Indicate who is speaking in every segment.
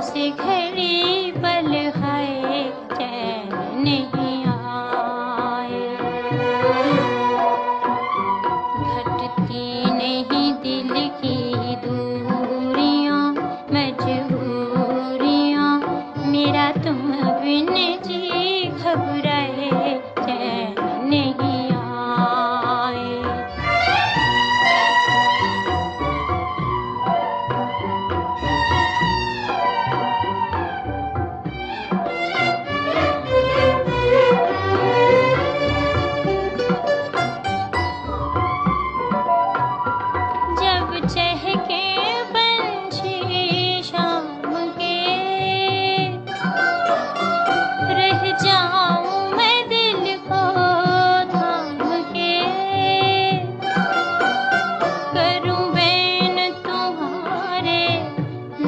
Speaker 1: से घड़ी बल है नहीं घटती नहीं दिल की दूरियाँ मजबूर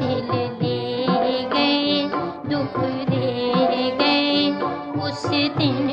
Speaker 1: दिल दे गए दुख दे गए उस दिन